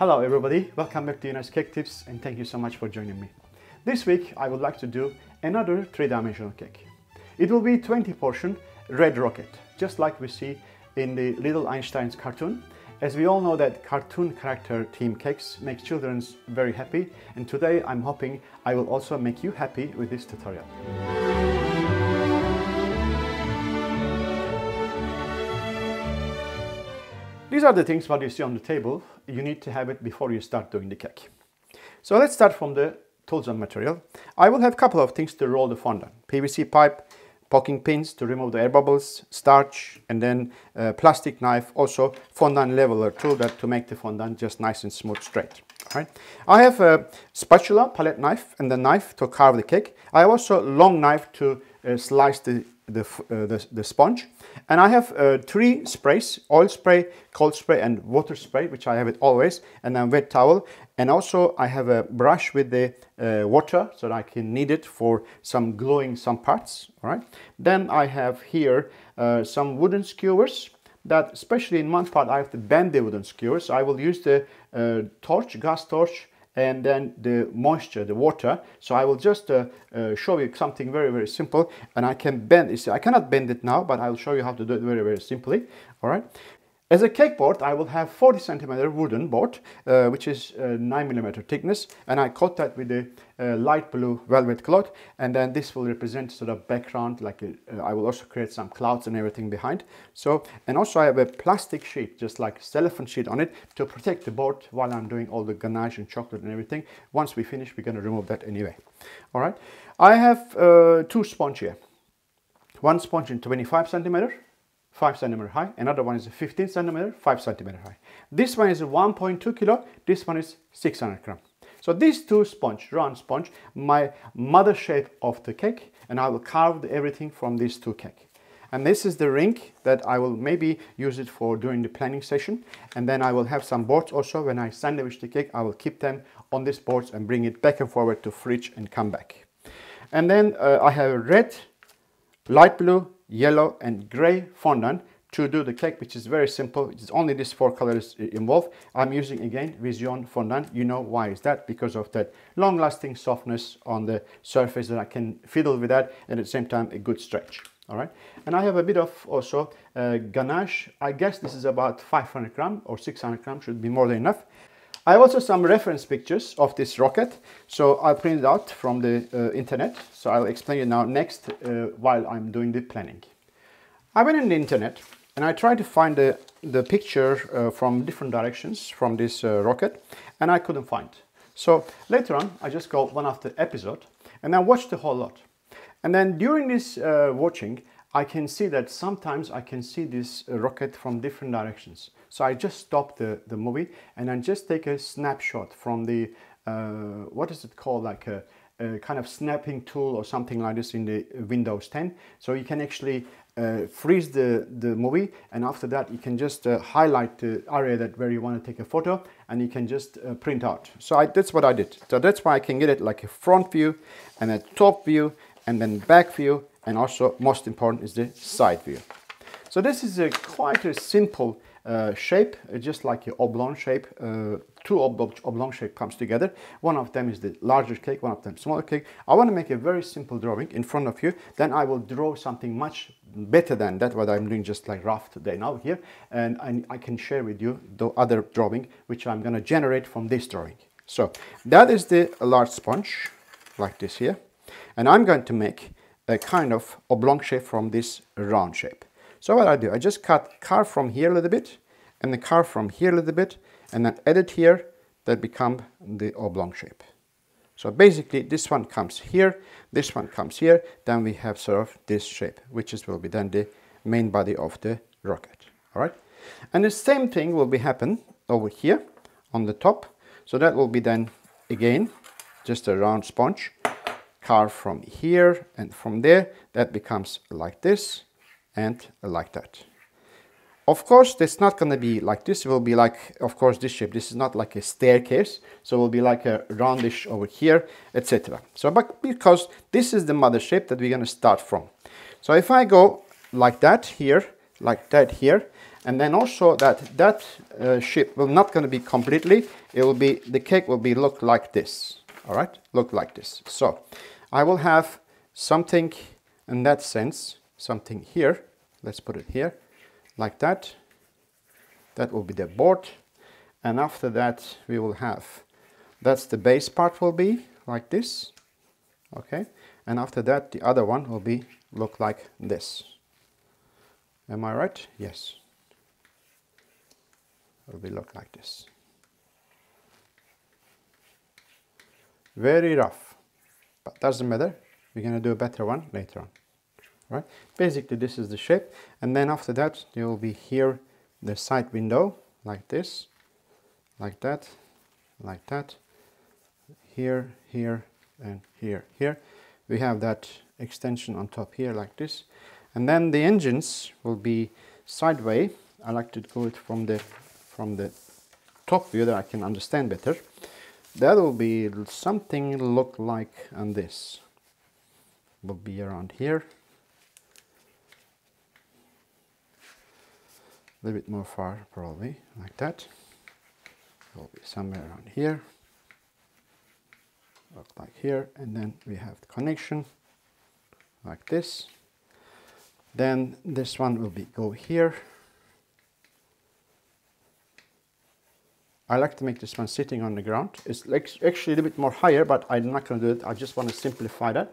Hello everybody, welcome back to Yeners Cake Tips and thank you so much for joining me. This week I would like to do another three-dimensional cake. It will be 20 portion red rocket, just like we see in the Little Einstein's cartoon. As we all know that cartoon character theme cakes make children very happy and today I'm hoping I will also make you happy with this tutorial. These are the things what you see on the table. You need to have it before you start doing the cake. So let's start from the tools and material. I will have a couple of things to roll the fondant. PVC pipe, poking pins to remove the air bubbles, starch, and then a plastic knife, also fondant leveler tool that to make the fondant just nice and smooth straight. Right. I have a spatula, palette knife, and the knife to carve the cake. I have also a long knife to uh, slice the the, uh, the, the, sponge. And I have uh, three sprays, oil spray, cold spray and water spray, which I have it always, and then wet towel. And also I have a brush with the uh, water so that I can knead it for some gluing some parts, all right? Then I have here some wooden skewers that especially in one part I have to bend the wooden skewers. I will use the uh, torch, gas torch, and then the moisture, the water. So I will just uh, uh, show you something very, very simple and I can bend it. I cannot bend it now, but I'll show you how to do it very, very simply. All right. As a cake board, I will have 40 centimeter wooden board, uh, which is uh, 9 millimeter thickness, and I coat that with a uh, light blue velvet cloth, and then this will represent sort of background, like uh, I will also create some clouds and everything behind. So, and also I have a plastic sheet, just like cellophane sheet on it, to protect the board while I'm doing all the ganache and chocolate and everything. Once we finish, we're going to remove that anyway. All right. I have uh, two sponge here. One sponge in 25 centimeter 5 centimeter high. Another one is 15 centimeter, 5 centimeter high. This one is 1.2 kilo. This one is 600 gram. So these two sponge, round sponge, my mother shape of the cake, and I will carve everything from these two cake. And this is the ring that I will maybe use it for during the planning session. And then I will have some boards also. When I sandwich the cake, I will keep them on these boards and bring it back and forward to fridge and come back. And then uh, I have a red, light blue, yellow and gray fondant to do the cake which is very simple. It's only these four colors involved. I'm using again vision fondant. You know why is that? Because of that long lasting softness on the surface that i can fiddle with that and at the same time a good stretch. All right? And i have a bit of also uh, ganache. I guess this is about 500 gram or 600 gram should be more than enough I have also some reference pictures of this rocket. So I printed out from the uh, internet. So I'll explain it now next uh, while I'm doing the planning. I went in the internet and I tried to find the, the picture uh, from different directions from this uh, rocket and I couldn't find. So later on, I just go one after episode and I watched the whole lot. And then during this uh, watching, I can see that sometimes I can see this uh, rocket from different directions. So I just stop the, the movie and I just take a snapshot from the, uh, what is it called, like a, a, kind of snapping tool or something like this in the Windows 10. So you can actually uh, freeze the, the movie and after that you can just uh, highlight the area that where you want to take a photo and you can just uh, print out. So I, that's what I did. So that's why I can get it like a front view and a top view and then back view and also most important is the side view. So this is a quite a simple uh, shape, uh, just like an oblong shape. Uh, two ob oblong shape comes together. One of them is the larger cake, one of them smaller cake. I want to make a very simple drawing in front of you. Then I will draw something much better than that, what I'm doing just like rough today now here. And I, I can share with you the other drawing, which I'm going to generate from this drawing. So that is the large sponge, like this here. And I'm going to make a kind of oblong shape from this round shape. So what I do, I just cut carve from here a little bit and then carve from here a little bit and then edit here that become the oblong shape. So basically this one comes here, this one comes here, then we have sort of this shape, which is will be then the main body of the rocket. All right. And the same thing will be happen over here on the top. So that will be then again, just a round sponge, carve from here and from there, that becomes like this and like that. Of course, it's not going to be like this. It will be like, of course, this shape. This is not like a staircase. So it will be like a roundish over here, etc. So, but because this is the mother shape that we're going to start from. So if I go like that here, like that here. And then also that that uh, shape will not going to be completely, it will be, the cake will be look like this, all right? Look like this. So I will have something in that sense, something here. Let's put it here, like that. That will be the board. And after that, we will have, that's the base part will be like this, okay? And after that, the other one will be, look like this. Am I right? Yes. It will be look like this. Very rough, but doesn't matter. We're going to do a better one later on. Right? Basically, this is the shape. And then after that, there will be here the side window, like this, like that, like that, here, here, and here, here. We have that extension on top here, like this. And then the engines will be sideways. I like to go it from the from the top view that I can understand better. That will be something look like on this. Will be around here. A little bit more far probably, like that. Will be somewhere around here. Look like here, and then we have the connection like this. Then this one will be go here. I like to make this one sitting on the ground. It's actually a little bit more higher, but I'm not going to do it. I just want to simplify that.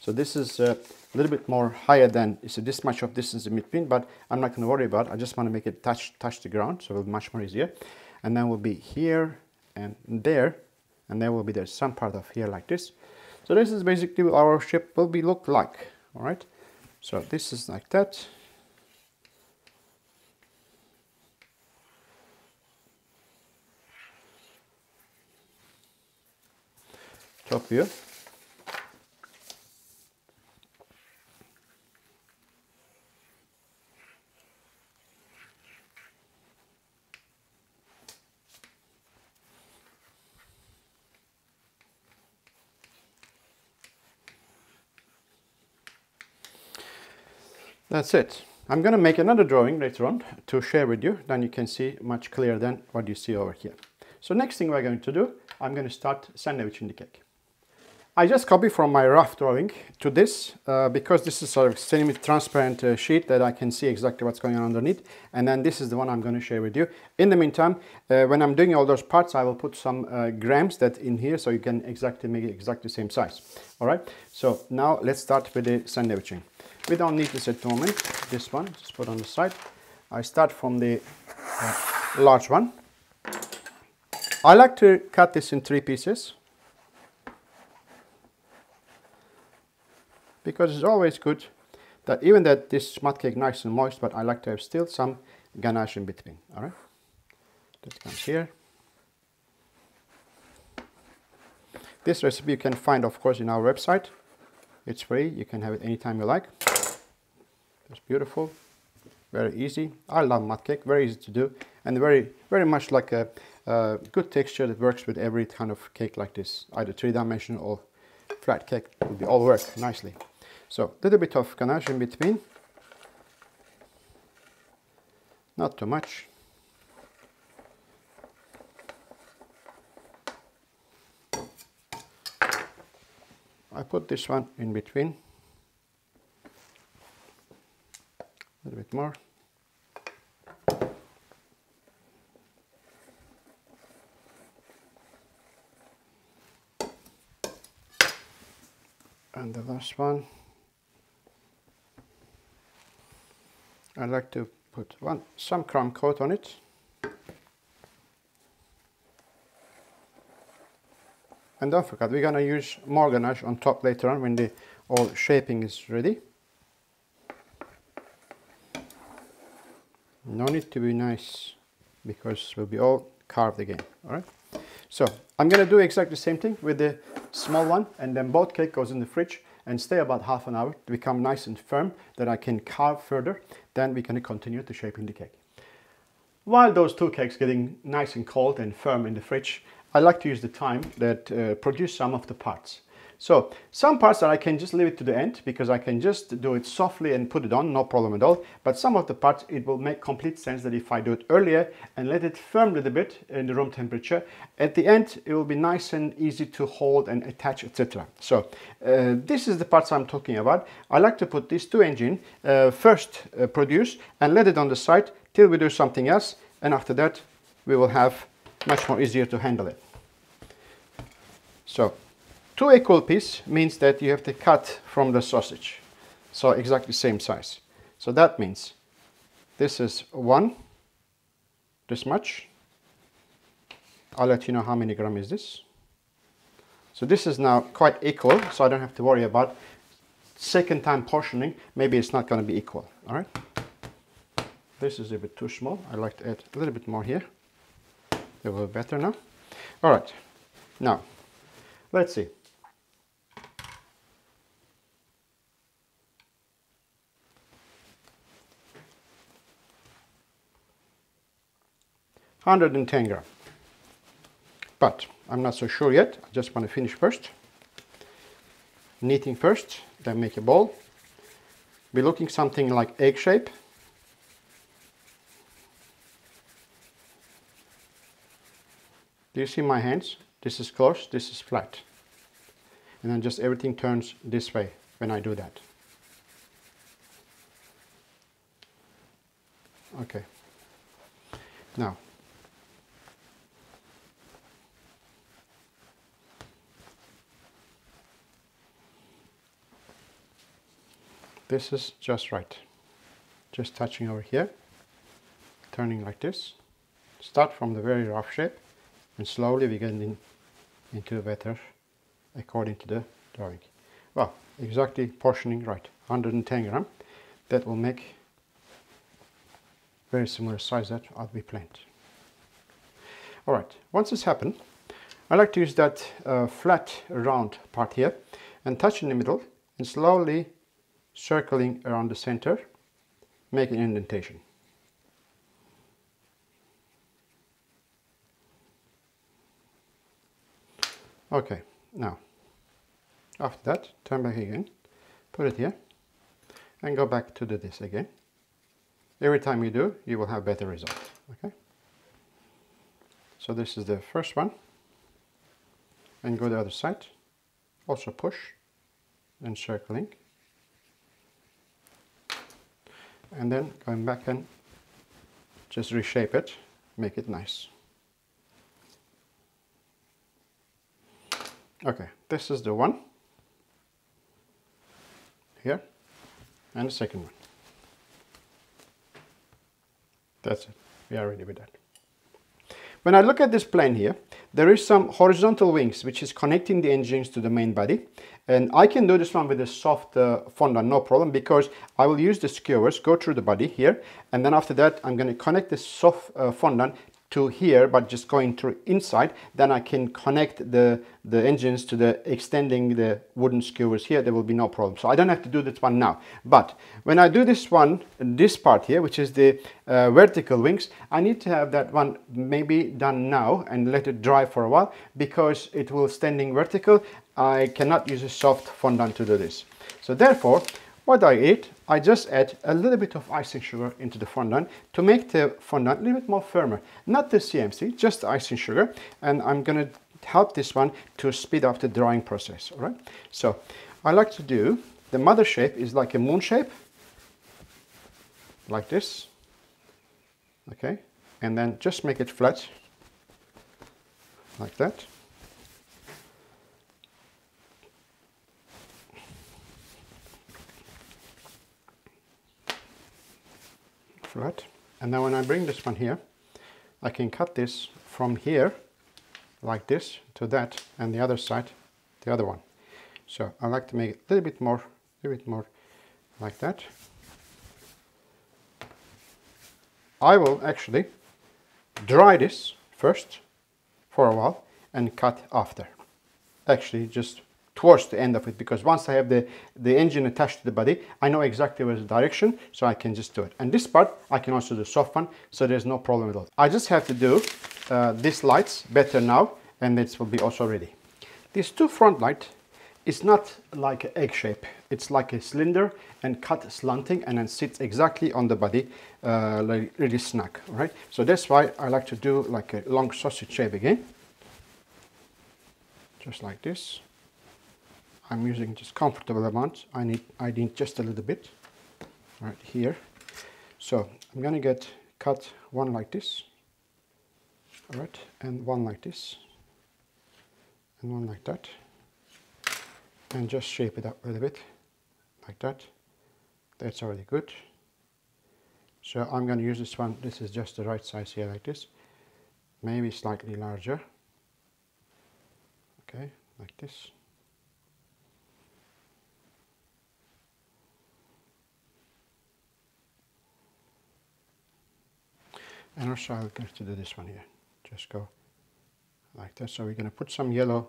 So this is uh, a little bit more higher than, so this much of distance in between, but I'm not going to worry about it. I just want to make it touch, touch the ground, so it'll be much more easier. And then we'll be here and there, and then will be there some part of here like this. So this is basically our ship will be look like, all right? So this is like that. Top view. That's it. I'm going to make another drawing later on to share with you. Then you can see much clearer than what you see over here. So next thing we're going to do, I'm going to start sandwiching the cake. I just copy from my rough drawing to this uh, because this is a semi-transparent uh, sheet that I can see exactly what's going on underneath and then this is the one I'm going to share with you. In the meantime, uh, when I'm doing all those parts, I will put some uh, grams that in here so you can exactly make it exactly the same size. Alright, so now let's start with the sandwiching. We don't need this at the moment, this one, just put on the side. I start from the uh, large one. I like to cut this in three pieces. because it's always good that even that this smut cake nice and moist, but I like to have still some ganache in between. All right, that comes here. This recipe you can find, of course, in our website. It's free. You can have it anytime you like. It's beautiful, very easy. I love mud cake. Very easy to do, and very, very much like a, a good texture that works with every kind of cake like this, either three-dimensional or flat cake. Will be all work nicely. So a little bit of ganache in between. Not too much. I put this one in between. A little bit more. And the last one. I like to put one some crumb coat on it. And don't forget, we're gonna use more ganache on top later on when the all shaping is ready. No need to be nice because we'll be all carved again, all right? So I'm gonna do exactly the same thing with the small one and then both cake goes in the fridge and stay about half an hour to become nice and firm that I can carve further. Then we can continue to shaping the cake. While those two cakes getting nice and cold and firm in the fridge, I like to use the time that uh, produce some of the parts. So some parts that I can just leave it to the end because I can just do it softly and put it on, no problem at all. But some of the parts, it will make complete sense that if I do it earlier and let it firm a little bit in the room temperature, at the end, it will be nice and easy to hold and attach, etc. So uh, this is the parts I'm talking about. I like to put these two engine uh, first uh, produce and let it on the side till we do something else. And after that, we will have much more easier to handle it. So two equal piece means that you have to cut from the sausage. So exactly same size. So that means this is one, this much. I'll let you know how many gram is this. So this is now quite equal, so I don't have to worry about second time portioning. Maybe it's not going to be equal, all right? This is a bit too small. I'd like to add a little bit more here. They will be better now. All right, now let's see. Hundred and ten gram. But I'm not so sure yet. I just want to finish first. Knitting first, then make a ball. Be looking something like egg shape. Do you see my hands? This is close, this is flat. And then just everything turns this way when I do that. Okay. Now, this is just right. Just touching over here, turning like this. Start from the very rough shape and slowly we get in, into better according to the drawing. Well, exactly portioning right, 110 gram. That will make very similar size that I'll be planned. All right, once this happened, I like to use that uh, flat round part here and touch in the middle and slowly circling around the center, make an indentation. Okay, now after that turn back again, put it here and go back to do this again. Every time you do, you will have better result. Okay. So this is the first one and go the other side. Also push and circling. And then going back and just reshape it, make it nice. Okay, this is the one here and the second one. That's it. We are ready with that. When I look at this plane here, there is some horizontal wings which is connecting the engines to the main body. And I can do this one with a soft uh, fondant, no problem, because I will use the skewers, go through the body here, and then after that I'm going to connect the soft uh, fondant to here but just going through inside. Then I can connect the the engines to the extending the wooden skewers here. There will be no problem. So I don't have to do this one now. But when I do this one this part here which is the uh, vertical wings I need to have that one maybe done now and let it dry for a while because it will standing vertical I cannot use a soft fondant to do this so therefore what I eat, I just add a little bit of icing sugar into the fondant to make the fondant a little bit more firmer. Not the CMC, just the icing sugar. And I'm going to help this one to speed up the drying process, all right? So I like to do, the mother shape is like a moon shape, like this, okay? And then just make it flat, like that. Flat. And now when I bring this one here, I can cut this from here, like this, to that, and the other side, the other one. So I like to make it a little bit more, a little bit more like that. I will actually dry this first for a while and cut after. Actually, just towards the end of it because once I have the, the engine attached to the body, I know exactly where the direction, so I can just do it. And this part, I can also do soft one, so there's no problem at all. I just have to do uh, these lights better now, and this will be also ready. These two front lights, it's not like an egg shape. It's like a cylinder and cut slanting and then sits exactly on the body, uh, like really snug, right? So that's why I like to do like a long sausage shape again. Just like this. I'm using just comfortable amount. I need, I need just a little bit right here. So I'm gonna get cut one like this, all right, and one like this, and one like that and just shape it up a little bit like that. That's already good. So I'm to use this one. This is just the right size here like this. Maybe slightly larger. Okay like this and also get to do this one here. Just go like that so we're going to put some yellow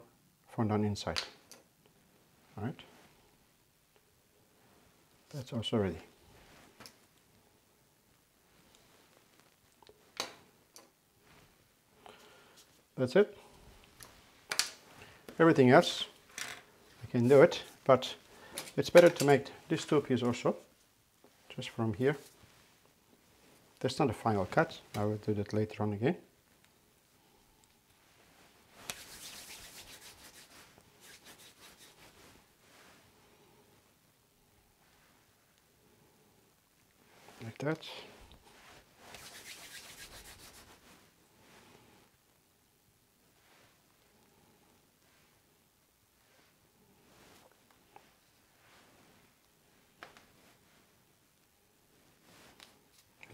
fondant inside. All right? That's also ready. That's it. Everything else I can do it but it's better to make this two piece also just from here that's not a final cut I will do that later on again Like that.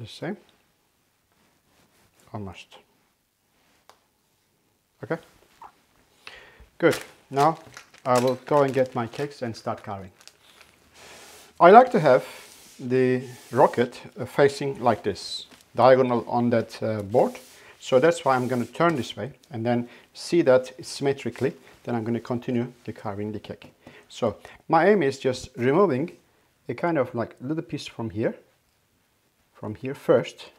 Same, almost. Okay, good. Now I will go and get my cakes and start carving. I like to have the rocket facing like this, diagonal on that uh, board. So that's why I'm going to turn this way and then see that symmetrically. Then I'm going to continue the carving the cake. So my aim is just removing a kind of like little piece from here, from here first,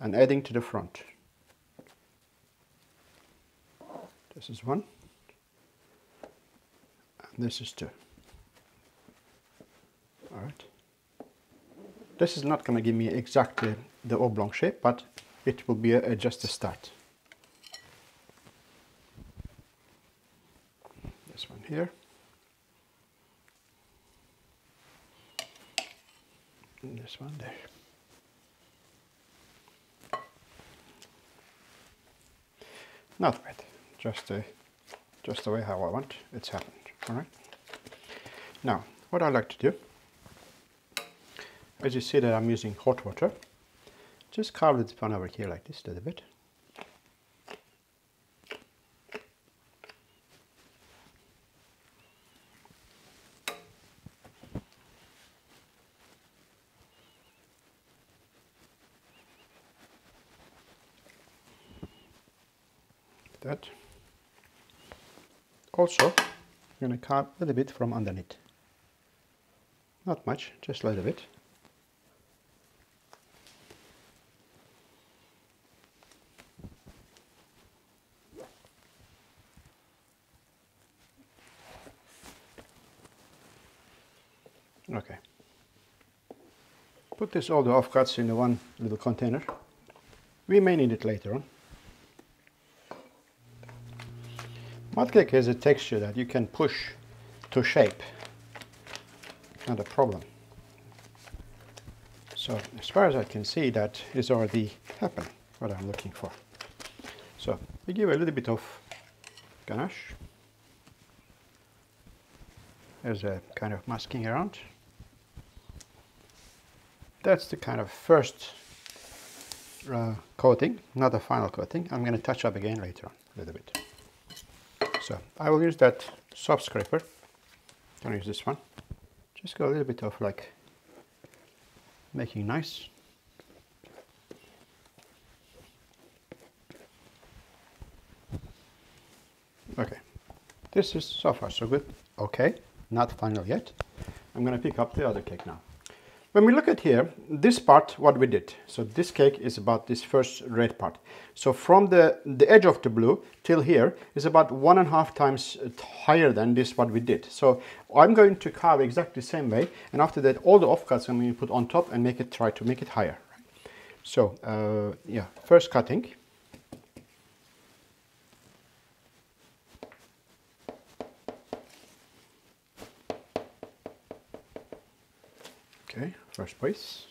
and adding to the front. This is one, and this is two. All right. This is not going to give me exactly the oblong shape, but it will be a, a, just a start. This one here. This one there. Not bad, just, uh, just the way how I want it's happened, all right? Now, what I like to do as you see that I'm using hot water, just carve the pan over here like this a little bit. that. Also, I'm going to carve a little bit from underneath. Not much, just a little bit. Okay. Put this all the offcuts in the one little container. We may need it later on. Mud cake has a texture that you can push to shape. Not a problem. So as far as I can see that is already happened, what I'm looking for. So we give a little bit of ganache. There's a kind of masking around. That's the kind of first uh, coating, not the final coating. I'm going to touch up again later on a little bit. So I will use that soft scraper. To use this one. Just go a little bit of like making nice. Okay, this is so far so good. Okay, not final yet. I'm to pick up the other cake now. When we look at here, this part, what we did. So this cake is about this first red part. So from the, the edge of the blue till here is about one and a half times higher than this what we did. So I'm going to carve exactly the same way. And after that, all the offcuts I'm going to put on top and make it, try to make it higher. So uh, yeah, first cutting. First piece.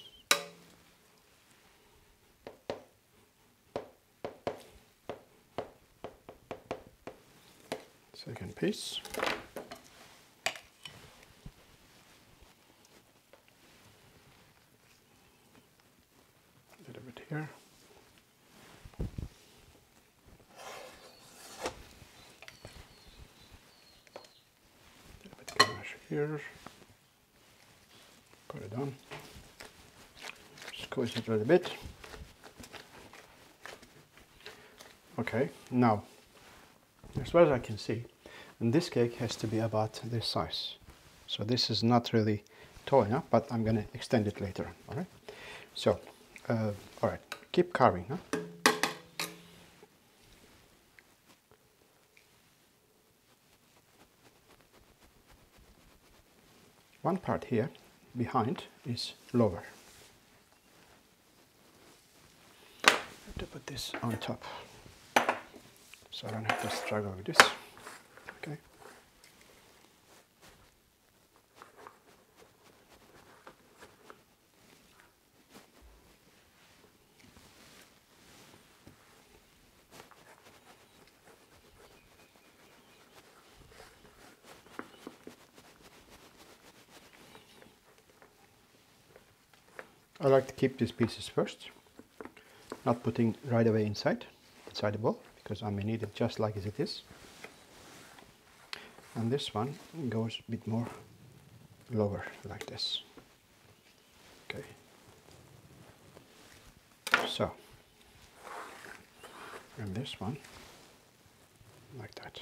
Second piece. A little bit here. A little bit ganache here put it on, squeeze it a little bit. Okay, now, as far as I can see, and this cake has to be about this size. So this is not really tall enough, but I'm going to extend it later, all right? So, uh, all right, keep carving, huh? One part here behind is lower. To put this on top so I don't have to struggle with this. Okay. I like to keep these pieces first, not putting right away inside, inside the bowl, because I may need it just like as it is. And this one goes a bit more lower, like this. Okay. So, and this one, like that.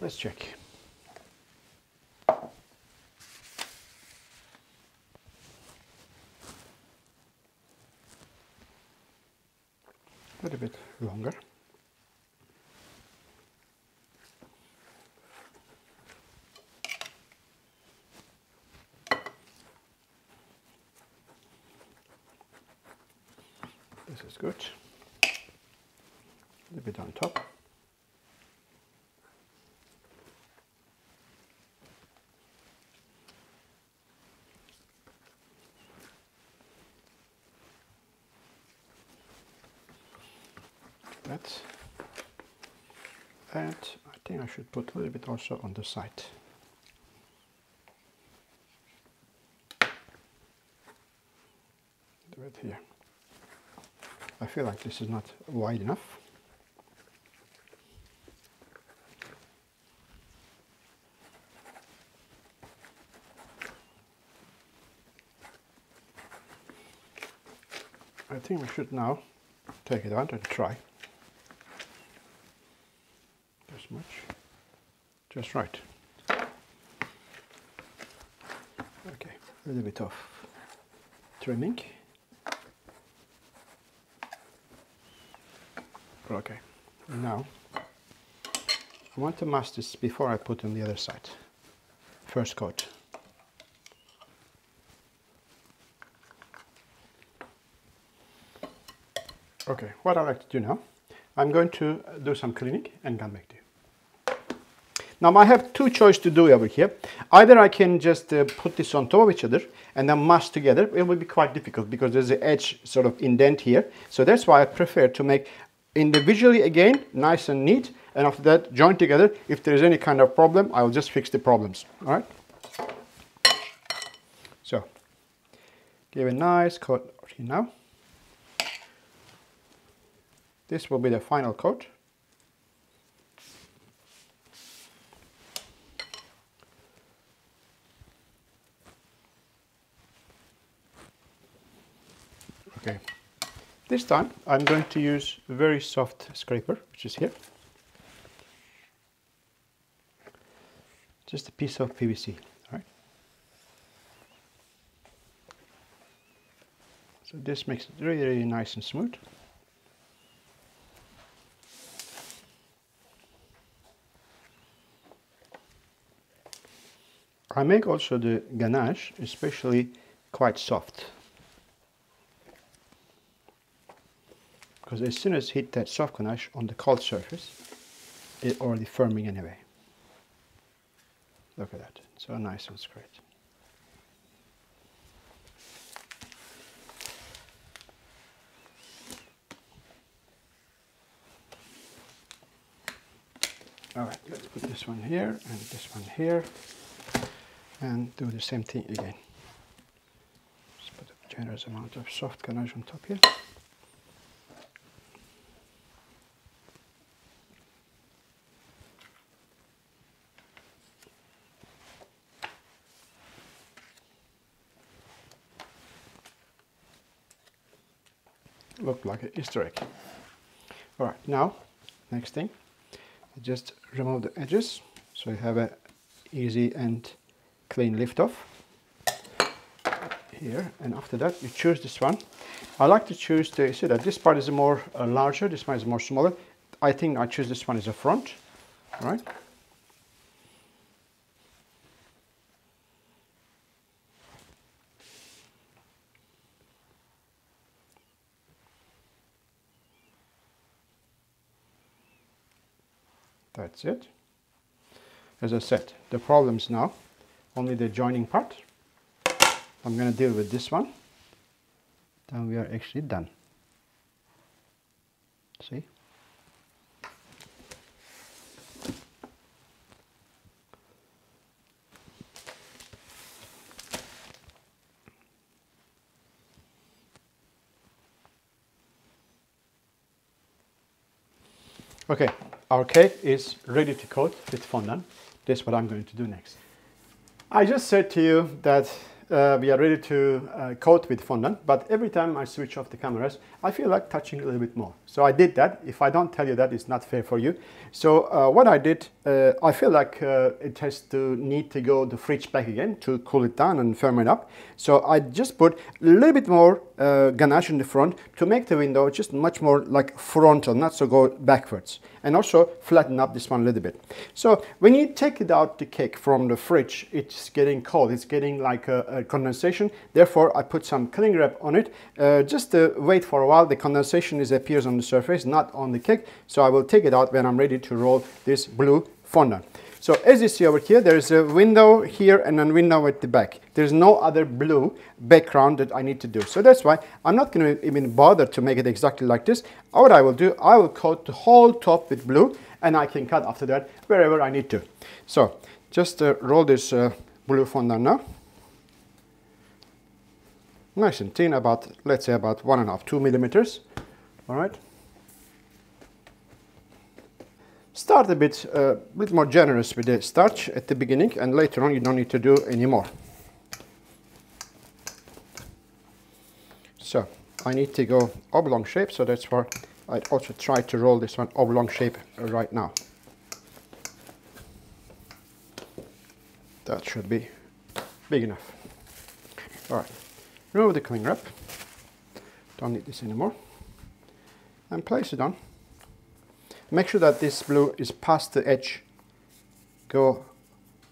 Let's check. a little bit longer. This is good. A little bit on top. that and I think I should put a little bit also on the side. Do it here. I feel like this is not wide enough. I think we should now take it out and try much. Just right. Okay, a little bit of trimming. Okay, now I want to mask this before I put on the other side. First coat. Okay, what I like to do now, I'm going to do some cleaning and come back to you. Now I have two choices to do over here. Either I can just uh, put this on top of each other and then mash together. It will be quite difficult because there's an edge sort of indent here. So that's why I prefer to make individually again, nice and neat. And after that, join together. If there is any kind of problem, I will just fix the problems. All right. So give a nice coat now. This will be the final coat. Okay. This time I'm going to use a very soft scraper, which is here. Just a piece of PVC, all right? So this makes it really, really nice and smooth. I make also the ganache, especially quite soft. Because as soon as hit that soft ganache on the cold surface, it already firming anyway. Look at that, so nice and straight. All right, let's put this one here and this one here and do the same thing again. Just put a generous amount of soft ganache on top here. Like an Easter egg. All right, now, next thing, just remove the edges so you have a easy and clean lift off. Here and after that you choose this one. I like to choose the see that this part is more uh, larger this one is more smaller. I think I choose this one as a front all right That's it. As I said, the problems now, only the joining part. I'm going to deal with this one. Then we are actually done. See? Okay, our cake is ready to coat with fondant. This is what I'm going to do next. I just said to you that uh, we are ready to uh, coat with fondant, but every time I switch off the cameras, I feel like touching a little bit more. So I did that. If I don't tell you that, it's not fair for you. So uh, what I did, uh, I feel like uh, it has to need to go the fridge back again to cool it down and firm it up. So I just put a little bit more uh, ganache in the front to make the window just much more like frontal, not so go backwards. And also flatten up this one a little bit. So when you take it out the cake from the fridge, it's getting cold. It's getting like a, a condensation. Therefore, I put some cling wrap on it. Uh, just to wait for a while. The condensation is appears on the surface, not on the cake. So I will take it out when I'm ready to roll this blue fondant. So as you see over here, there's a window here and a window at the back. There's no other blue background that I need to do. So that's why I'm not going to even bother to make it exactly like this. What I will do, I will coat the whole top with blue and I can cut after that wherever I need to. So just uh, roll this uh, blue fondant now nice and thin, about, let's say about one and a half, two millimeters. All right. Start a bit, uh, bit more generous with the starch at the beginning and later on you don't need to do any more. So I need to go oblong shape, so that's why I also try to roll this one oblong shape right now. That should be big enough. All right. Remove the cling wrap. Don't need this anymore. And place it on. Make sure that this blue is past the edge. Go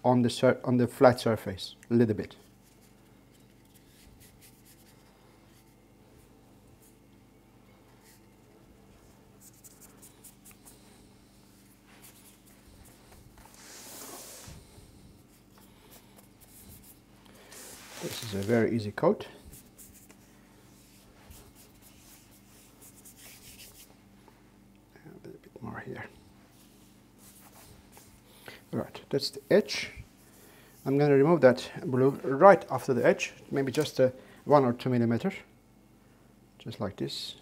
on the, on the flat surface a little bit. This is a very easy coat. That's the edge. I'm going to remove that blue right after the edge maybe just a one or two millimeter just like this.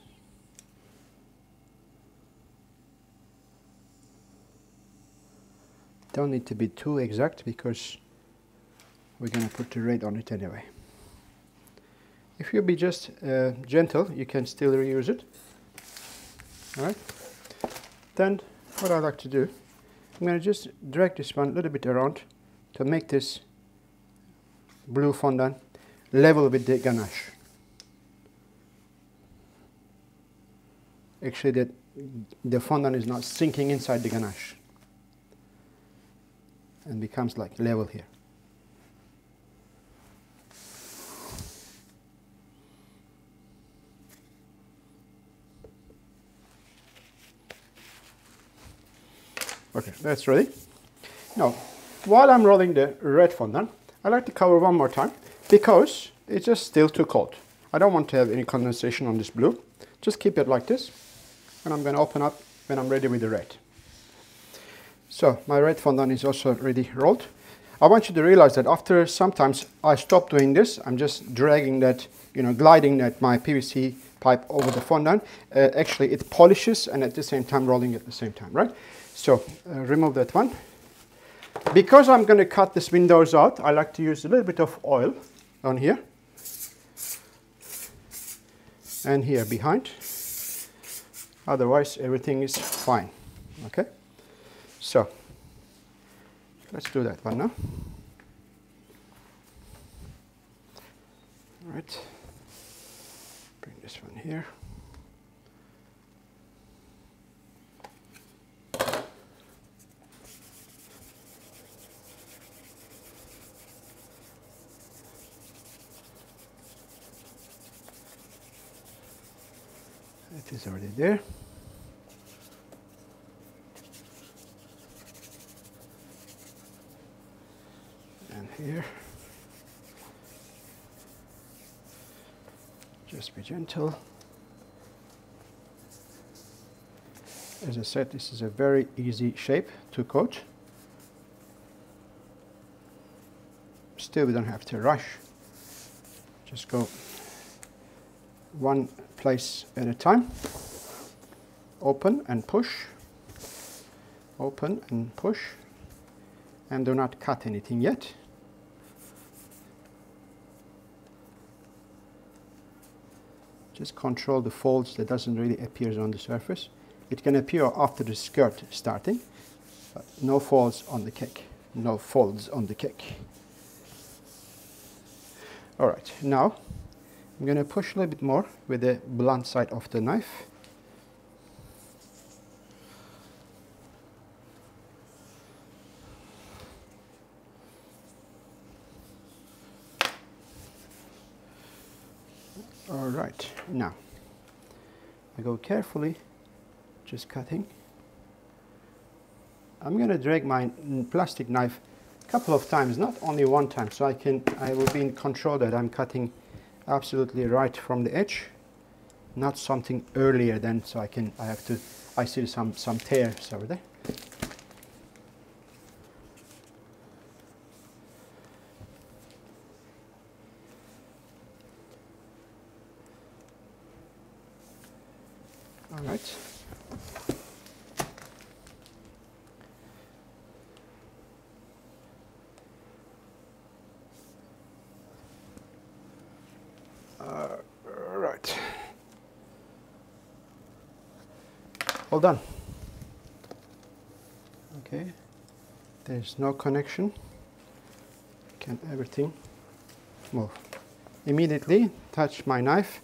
Don't need to be too exact because we're going to put the red on it anyway. If you be just uh, gentle you can still reuse it. Alright then what I like to do I'm going to just drag this one a little bit around to make this blue fondant level with the ganache. Actually, the the fondant is not sinking inside the ganache and becomes like level here. Okay, that's ready. Now, while I'm rolling the red fondant, I like to cover one more time because it's just still too cold. I don't want to have any condensation on this blue. Just keep it like this and I'm going to open up when I'm ready with the red. So my red fondant is also ready rolled. I want you to realize that after sometimes I stop doing this, I'm just dragging that, you know, gliding that my PVC pipe over the fondant. Uh, actually it polishes and at the same time rolling at the same time, right? So uh, remove that one. Because I'm going to cut these windows out, I like to use a little bit of oil on here and here behind. Otherwise, everything is fine. Okay? So, let's do that one now. All right. Bring this one here. Is already there. And here. Just be gentle. As I said, this is a very easy shape to coat. Still, we don't have to rush. Just go one place at a time. Open and push. Open and push. And do not cut anything yet. Just control the folds that doesn't really appear on the surface. It can appear after the skirt starting, but no folds on the cake. No folds on the cake. All right, now I'm going to push a little bit more with the blunt side of the knife. All right, now I go carefully, just cutting. I'm going to drag my plastic knife a couple of times, not only one time, so I can I will be in control that I'm cutting absolutely right from the edge. Not something earlier than so I can I have to I see some some tears over there all right all done. Okay. There's no connection. Can everything move? Immediately touch my knife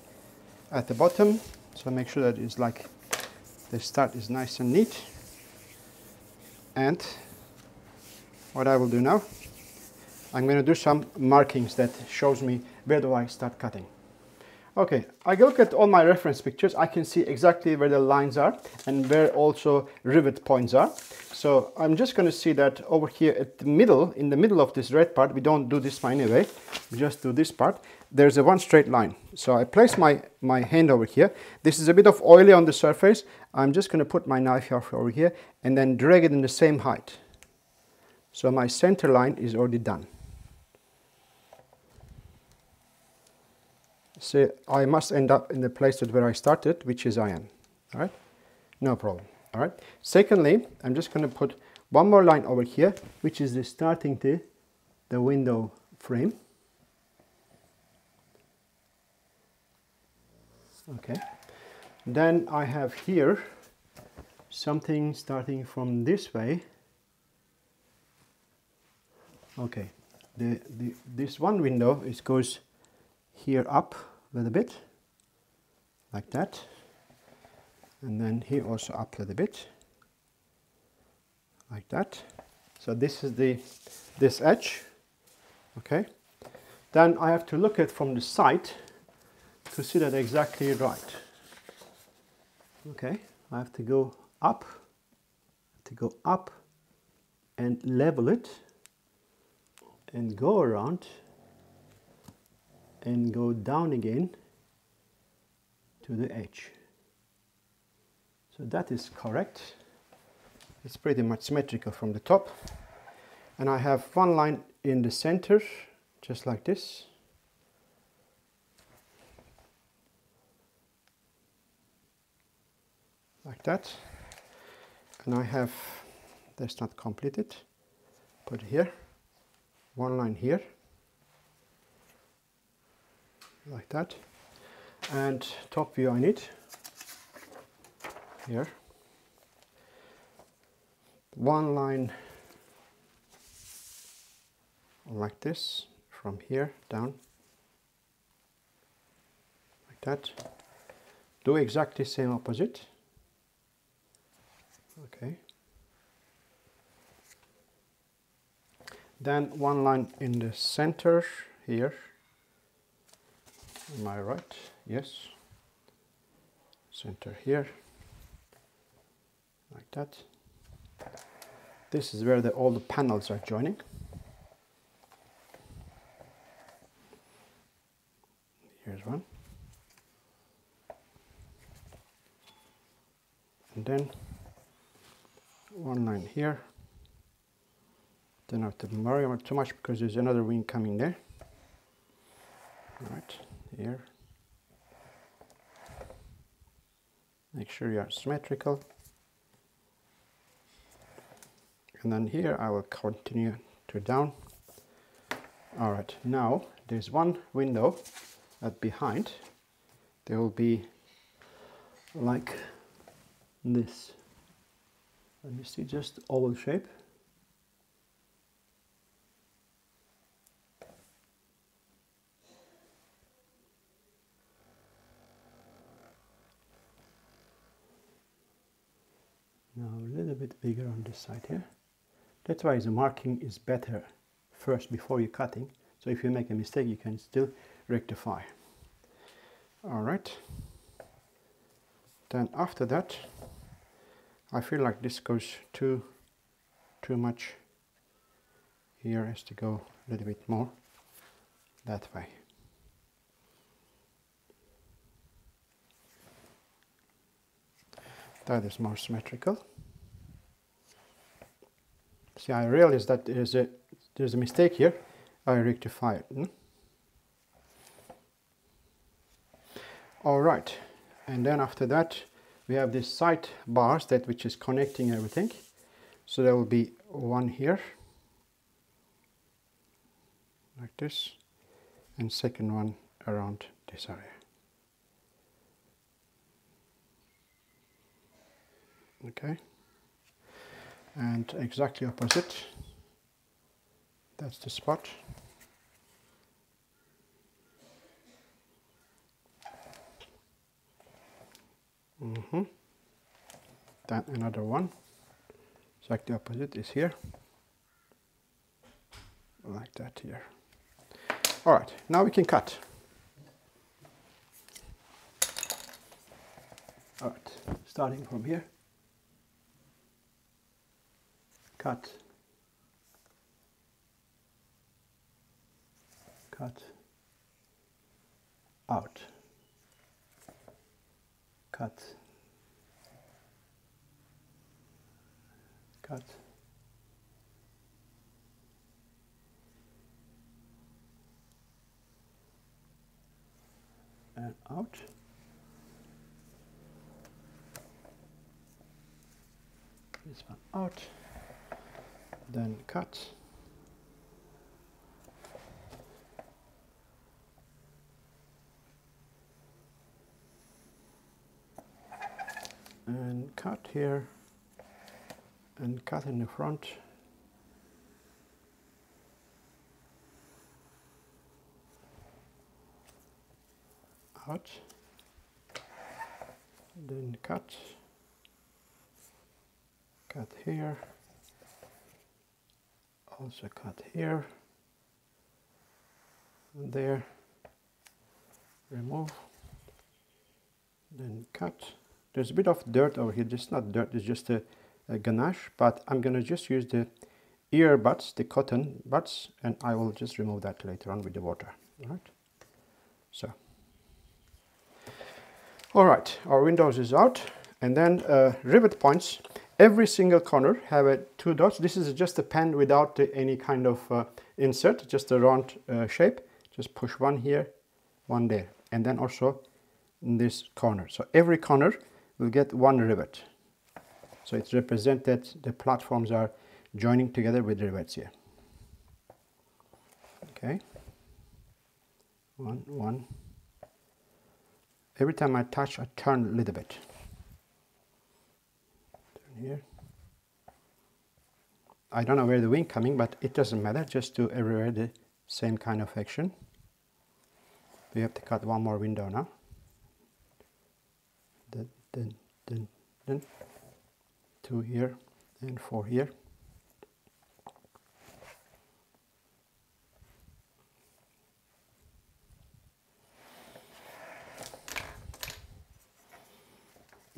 at the bottom. So make sure that it's like the start is nice and neat. And what I will do now I'm going to do some markings that shows me where do I start cutting Okay, I look at all my reference pictures. I can see exactly where the lines are and where also rivet points are. So I'm just going to see that over here at the middle, in the middle of this red part, we don't do this one anyway, we just do this part. There's a one straight line. So I place my, my hand over here. This is a bit of oily on the surface. I'm just going to put my knife over here and then drag it in the same height. So my center line is already done. Say I must end up in the place that where I started, which is iron. All right, no problem. All right. Secondly, I'm just going to put one more line over here, which is the starting to the window frame. Okay. Then I have here something starting from this way. Okay. The, the, this one window is goes here up a little bit like that. And then here also up a little bit like that. So this is the this edge okay? Then I have to look at from the side to see that exactly right. Okay I have to go up to go up and level it and go around and go down again to the edge. So that is correct. It's pretty much symmetrical from the top. And I have one line in the center just like this. Like that. And I have that's not completed put here. One line here like that. And top view I need. Here. One line like this from here down. Like that. Do exactly same opposite. Okay. Then one line in the center here am I right? Yes. Center here. Like that. This is where the, all the panels are joining. Here's one. And then one line here. Don't have to worry about too much because there's another wing coming there. Right here. Make sure you are symmetrical. And then here I will continue to down. All right now there's one window at behind. There will be like this. Let me see just oval shape now a little bit bigger on this side here. That's why the marking is better first before you're cutting. So if you make a mistake you can still rectify. All right. Then after that I feel like this goes too too much here has to go a little bit more that way. That is more symmetrical see I realize that there's a there's a mistake here. I rectify it hmm? all right. And then after that we have this side bars that which is connecting everything. So there will be one here like this and second one around this area. Okay and exactly opposite. That's the spot. Mm -hmm. then another one. Exactly opposite is here. Like that here. All right now we can cut. All right starting from here cut, cut, out, cut, cut, and out. This one out then cut. And cut here and cut in the front. Out. Then cut. Cut here also cut here. And there. Remove. Then cut. There's a bit of dirt over here. Just not dirt it's just a, a ganache but I'm gonna just use the ear buds the cotton buds and I will just remove that later on with the water. All right so. All right our windows is out. And then uh, rivet points every single corner have a two dots. This is just a pen without any kind of uh, insert just a round uh, shape. Just push one here one there and then also in this corner. So every corner will get one rivet. So it's represented the platforms are joining together with rivets here. Okay. One one. Every time I touch I turn a little bit here. I don't know where the wind coming but it doesn't matter. Just do everywhere the same kind of action. We have to cut one more window now. Then then then then. Two here and four here.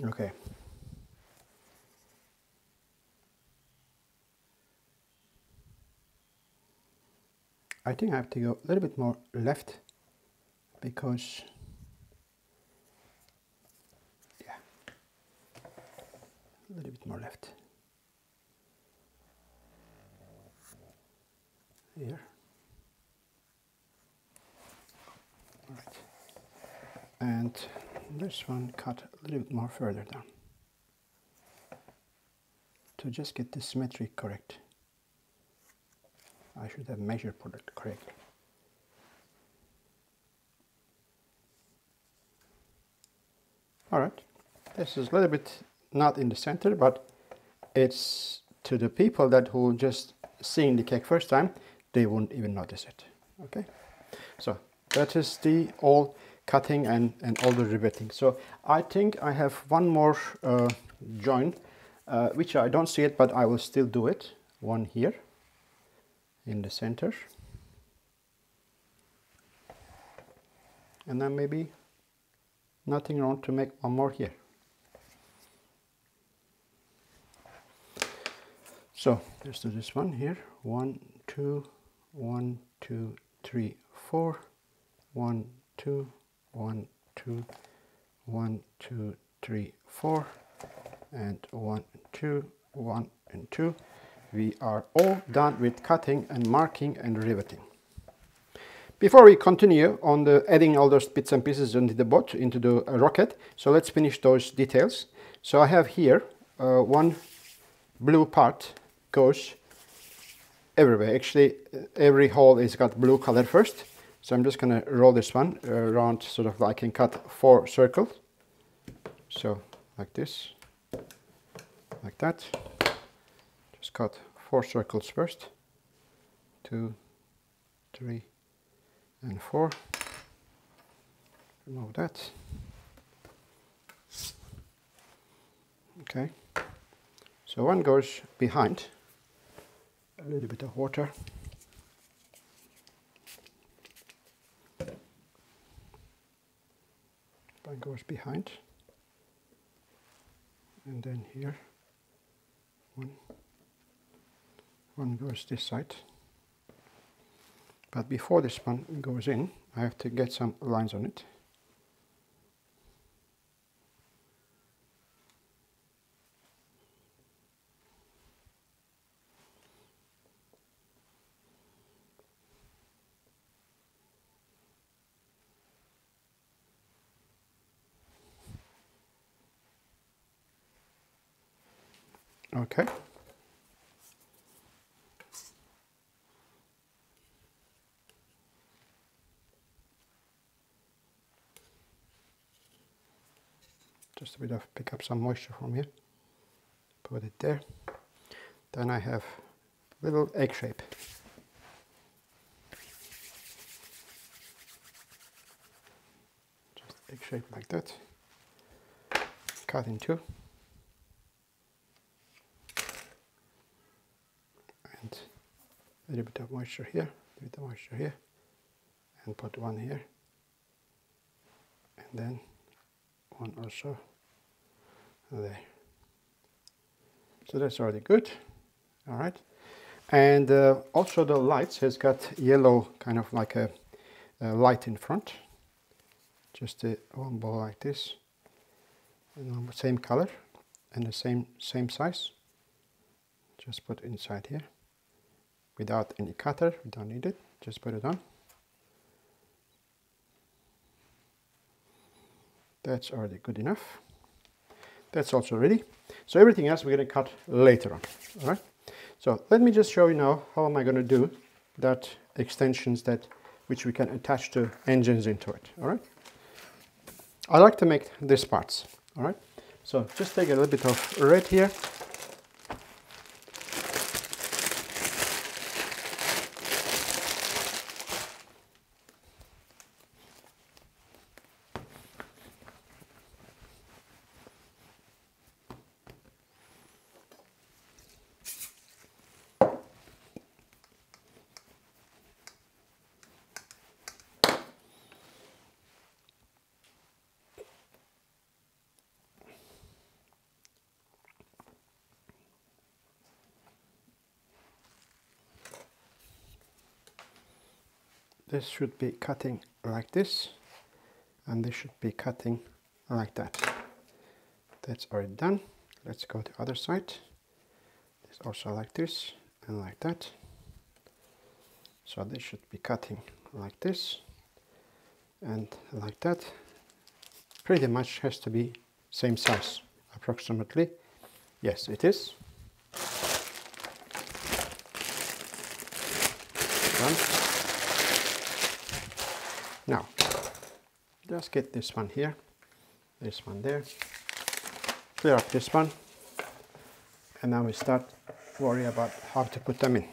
Okay I think I have to go a little bit more left because yeah a little bit more left. Here. Right and this one cut a little bit more further down to just get the symmetry correct I should have measured product correctly. All right. This is a little bit not in the center but it's to the people that who just seeing the cake first time they won't even notice it. Okay? So that is the all cutting and and all the riveting. So i think i have one more uh, join uh, which i don't see it but i will still do it. One here in the center. And then maybe nothing wrong to make one more here. So let's do this one here. One two one two three four. One two one two one two three four. And one two one and two we are all done with cutting and marking and riveting before we continue on the adding all those bits and pieces into the boat, into the uh, rocket, so let's finish those details. So I have here uh, one blue part goes everywhere. Actually, uh, every hole is got blue color first. So I'm just going to roll this one around sort of like I can cut four circles. So like this, like that. Just cut four circles first. Two, three, and 4 remove that. Okay. So one goes behind. A little bit of water. One goes behind. And then here. One one goes this side but before this one goes in, I have to get some lines on it. Okay. Just a bit of pick up some moisture from here put it there. Then I have little egg shape. Just egg shape like that. Cut in two. And a little bit of moisture here, a bit of moisture here, and put one here, and then one also there. So that's already good. All right. And uh, also the lights has got yellow kind of like a, a light in front. Just a one ball like this. And same color and the same same size. Just put inside here. Without any cutter, we don't need it. Just put it on. That's already good enough. That's also ready. So everything else we're going to cut later on. All right. So let me just show you now how am I going to do that extensions that which we can attach to engines into it. All right. I like to make these parts. All right. So just take a little bit of red here this should be cutting like this and this should be cutting like that. That's already done. Let's go to other side. It's also like this and like that. So this should be cutting like this and like that. Pretty much has to be same size approximately. Yes it is. Done now, just get this one here, this one there, clear up this one, and now we start worry about how to put them in.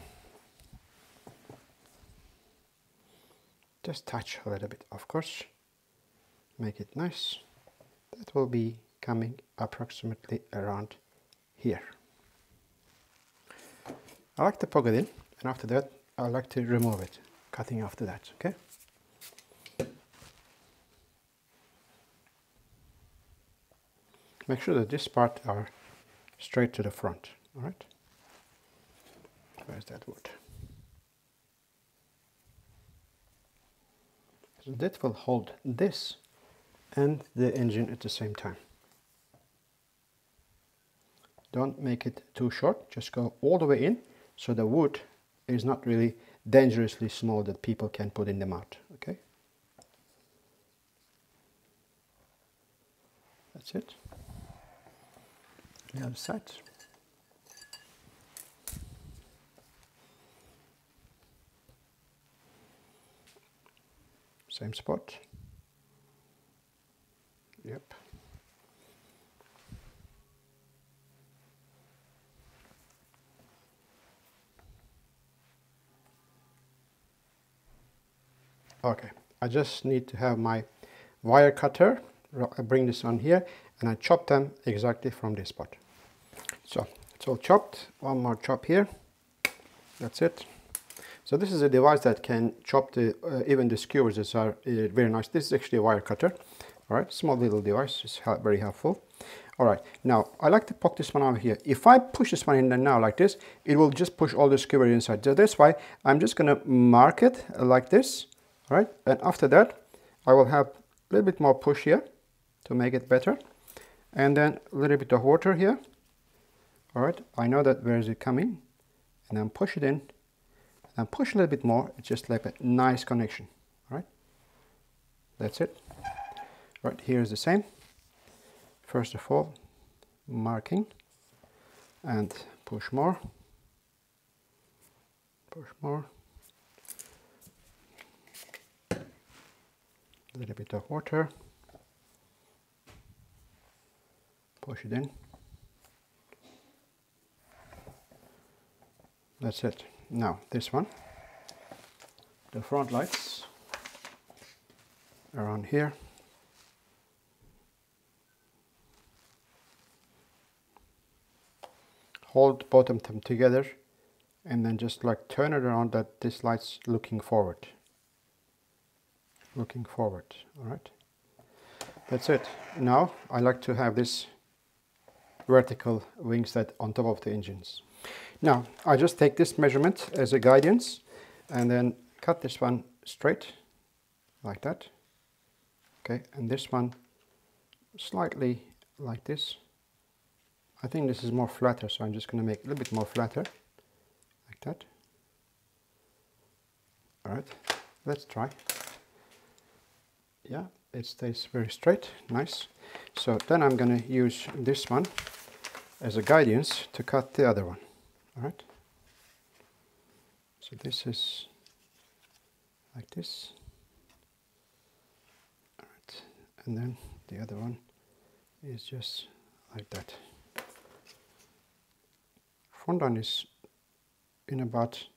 Just touch a little bit, of course, make it nice. That will be coming approximately around here. I like to poke it in, and after that, I like to remove it, cutting after that, okay? Make sure that this part are straight to the front, all right? Where's that wood? So that will hold this and the engine at the same time. Don't make it too short, just go all the way in so the wood is not really dangerously small that people can put in the mouth, okay? That's it Same spot. Yep. Okay, I just need to have my wire cutter, I bring this on here, and I chop them exactly from this spot. So it's all chopped. One more chop here. That's it. So this is a device that can chop the uh, even the skewers that are uh, very nice. This is actually a wire cutter. All right, small little device. It's very helpful. All right, now I like to poke this one over here. If I push this one in there now like this, it will just push all the skewer inside. So that's why I'm just gonna mark it like this. All right, and after that, I will have a little bit more push here to make it better. And then a little bit of water here all right I know that where is it coming? And then push it in. And push a little bit more it's just like a nice connection. All right? That's it. Right here is the same. First of all marking. And push more. Push more. A little bit of water. Push it in that's it. Now this one. The front lights around here. Hold both of them together and then just like turn it around that this light's looking forward. Looking forward all right? That's it. Now I like to have this vertical wings that on top of the engines now I just take this measurement as a guidance and then cut this one straight like that. Okay and this one slightly like this. I think this is more flatter so I'm just going to make a little bit more flatter like that. All right let's try. Yeah it stays very straight nice. So then I'm going to use this one as a guidance to cut the other one all right. So this is like this. All right. And then the other one is just like that. Fondant is in about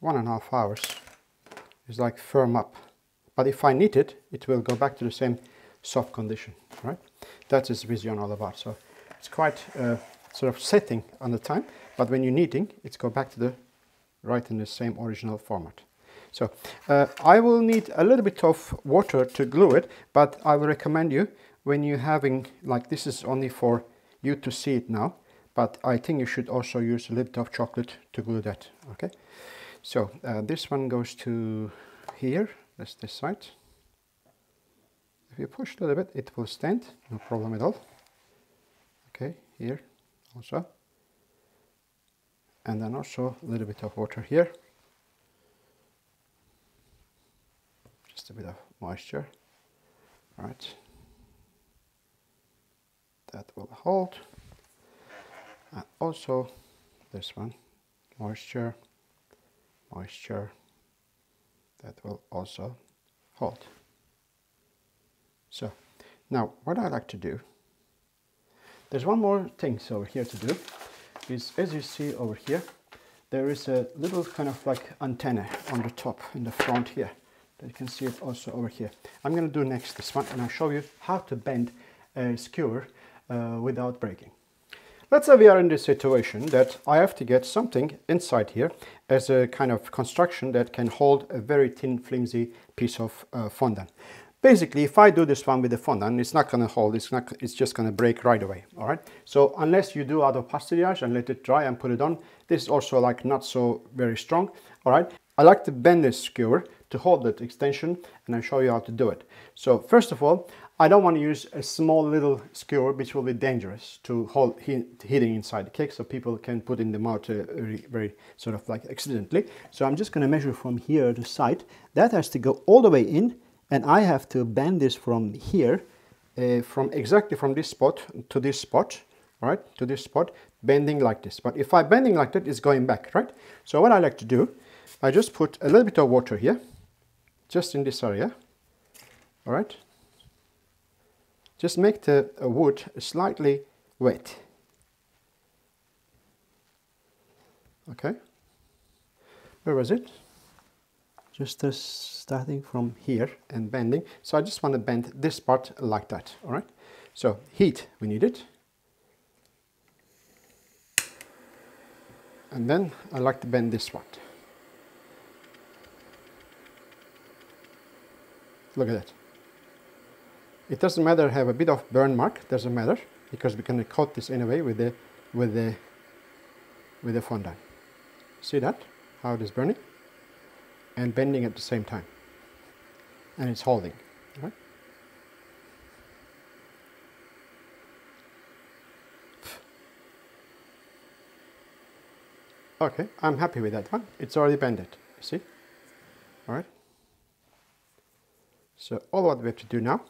one and a half hours. It's like firm up. But if I knit it it will go back to the same soft condition right? That is Vision all about. So it's quite uh, sort of setting on the time but when you're kneading it's go back to the right in the same original format. So uh, I will need a little bit of water to glue it but I will recommend you when you're having like this is only for you to see it now but I think you should also use a little bit of chocolate to glue that okay? So uh, this one goes to here that's this side. If you push a little bit it will stand no problem at all. Okay here also and then also a little bit of water here. Just a bit of moisture. All right that will hold. And also this one moisture moisture. That will also hold. So now what I like to do there's one more thing over here to do is as you see over here there is a little kind of like antenna on the top in the front here you can see it also over here I'm going to do next this one and I'll show you how to bend a skewer uh, without breaking Let's say we are in this situation that I have to get something inside here as a kind of construction that can hold a very thin flimsy piece of uh, fondant. Basically, if I do this one with the fondant, it's not to hold, it's, not, it's just to break right away, all right? So unless you do out of pastillage and let it dry and put it on, this is also like not so very strong, all right? I like to bend this skewer to hold that extension and I'll show you how to do it. So first of all, I don't want to use a small little skewer which will be dangerous to hold heating inside the cake so people can put in the mouth uh, very, very sort of like accidentally. So I'm just going to measure from here to side. That has to go all the way in and I have to bend this from here uh, from exactly from this spot to this spot right to this spot bending like this but if I bending like that it's going back right so what I like to do I just put a little bit of water here just in this area all right just make the wood slightly wet. Okay, where was it? Just uh, starting from here and bending. So I just want to bend this part like that, all right? So heat, we need it. And then I like to bend this one. Look at that. It doesn't matter have a bit of burn mark, doesn't matter, because we can coat this anyway with the with the with the fondant. See that? How it is burning? And bending at the same time. And it's holding. Right? Okay, I'm happy with that one. It's already bended, see? All right. So all what we have to do now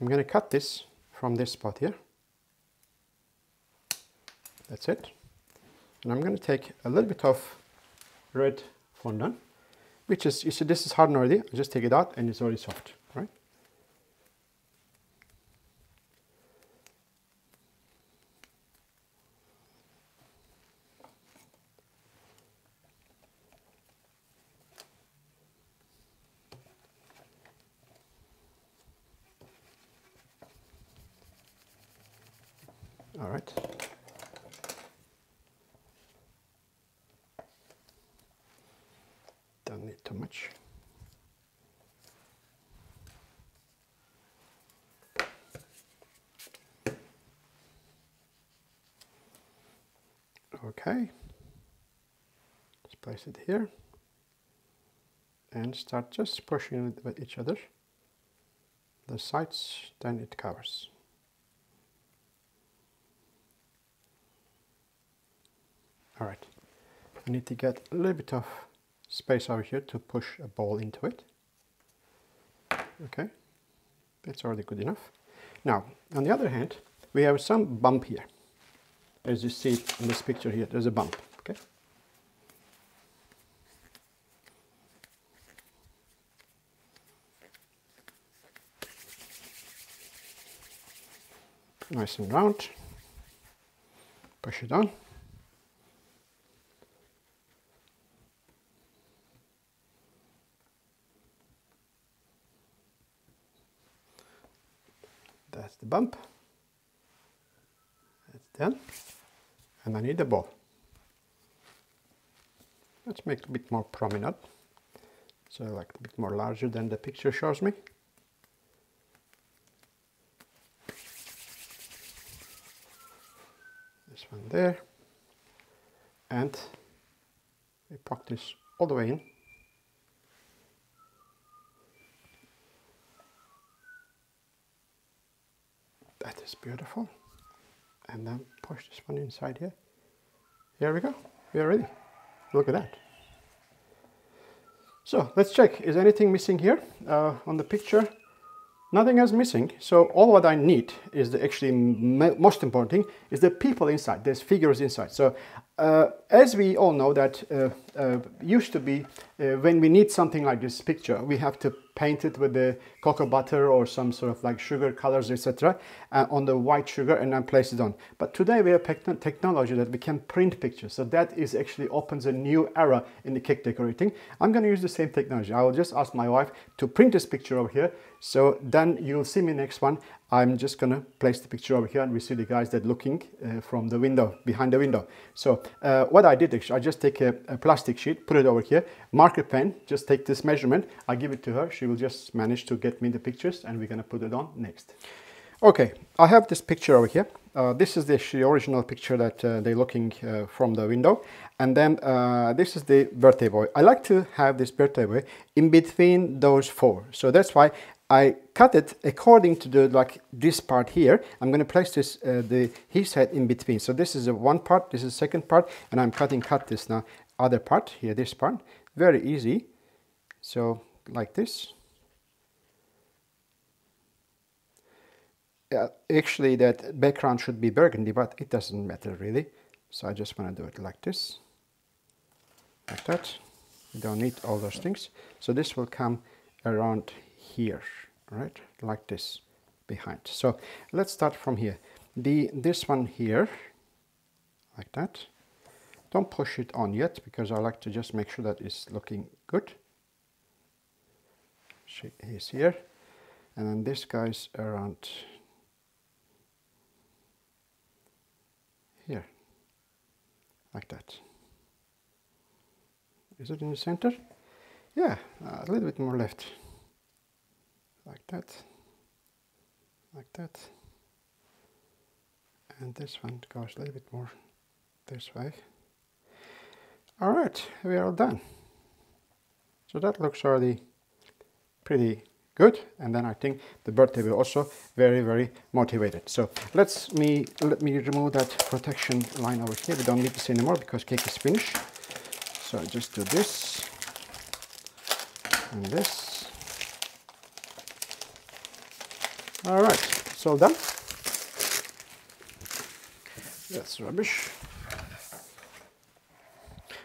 I'm going to cut this from this spot here. That's it. And I'm going to take a little bit of red fondant, which is, you see this is hardened already. Just take it out and it's already soft, right? All right. much. Okay, let's place it here and start just pushing it with each other. The sides, then it covers. All right, I need to get a little bit of space over here to push a ball into it. Okay, that's already good enough. Now, on the other hand, we have some bump here. As you see in this picture here, there's a bump, okay? Nice and round. Push it on. That's the bump. That's done. And I need a ball. Let's make it a bit more prominent. So like a bit more larger than the picture shows me. This one there. And we poke this all the way in. That is beautiful. And then push this one inside here. Here we go. We are ready. Look at that. So let's check. Is anything missing here uh, on the picture? Nothing is missing. So all what I need is the actually most important thing is the people inside. There's figures inside. So uh, as we all know that uh, uh used to be uh, when we need something like this picture, we have to paint it with the cocoa butter or some sort of like sugar colors, etc. Uh, on the white sugar and then place it on. But today we have technology that we can print pictures. So that is actually opens a new era in the cake decorating. I'm going to use the same technology. I will just ask my wife to print this picture over here. So then you'll see me next one. I'm just going to place the picture over here and we see the guys that looking uh, from the window, behind the window. So uh, what I did actually, I just take a, a plastic sheet, put it over here, marker pen, just take this measurement, I give it to her, she will just manage to get me the pictures and we're gonna put it on next. Okay, I have this picture over here. Uh, this is the original picture that uh, they're looking uh, from the window. And then uh, this is the vertebrae. I like to have this vertebrae in between those four. So that's why I cut it according to the like this part here. I'm going to place this uh, the his head in between. So this is a one part, this is second part, and I'm cutting cut this now other part here, this part. Very easy. So like this. Yeah, actually that background should be burgundy, but it doesn't matter really. So I just want to do it like this, like that. You don't need all those things. So this will come around here, right, like this behind. So let's start from here. The This one here, like that. Don't push it on yet because I like to just make sure that it's looking good. He's here. And then this guy's around here, like that. Is it in the center? Yeah, a little bit more left. Like that. Like that. And this one goes a little bit more this way. All right, we are all done. So that looks already pretty good. And then I think the birthday will also very, very motivated. So let's me let me remove that protection line over here. We don't need this anymore because cake is finished. So I just do this and this. All right, so done. That's rubbish.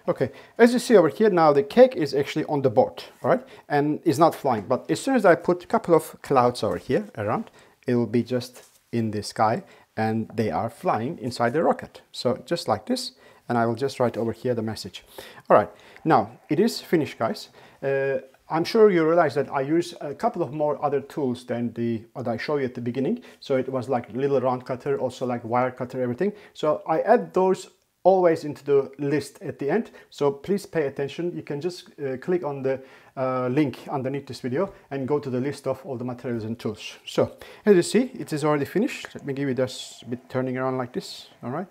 Okay, as you see over here now, the cake is actually on the board, all right, and is not flying. But as soon as I put a couple of clouds over here around, it will be just in the sky and they are flying inside the rocket. So just like this, and I will just write over here the message. All right, now it is finished, guys. Uh, I'm sure you realize that I use a couple of more other tools than the what I show you at the beginning. So it was like little round cutter, also like wire cutter, everything. So I add those always into the list at the end. So please pay attention. You can just uh, click on the uh, link underneath this video and go to the list of all the materials and tools. So as you see, it is already finished. Let me give you this bit turning around like this. All right.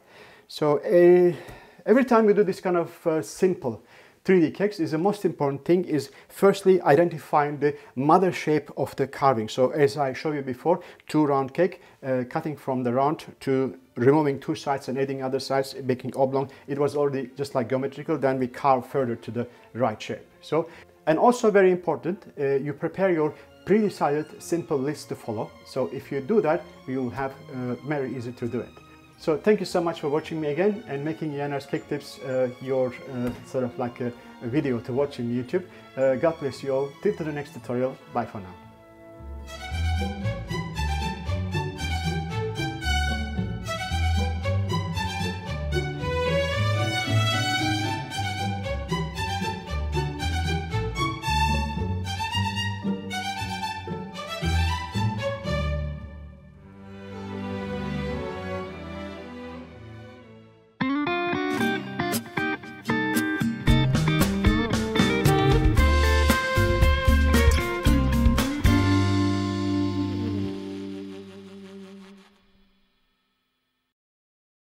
So uh, every time we do this kind of uh, simple 3D cakes is the most important thing is firstly identifying the mother shape of the carving. So as I showed you before, two round cake, uh, cutting from the round to removing two sides and adding other sides, making oblong. It was already just like geometrical, then we carve further to the right shape. So, and also very important, uh, you prepare your pre-decided simple list to follow. So if you do that, you'll have uh, very easy to do it. So thank you so much for watching me again and making Yeners Cake Tips uh, your uh, sort of like a, a, video to watch in YouTube. Uh, God bless you all. Till to the next tutorial. Bye for now.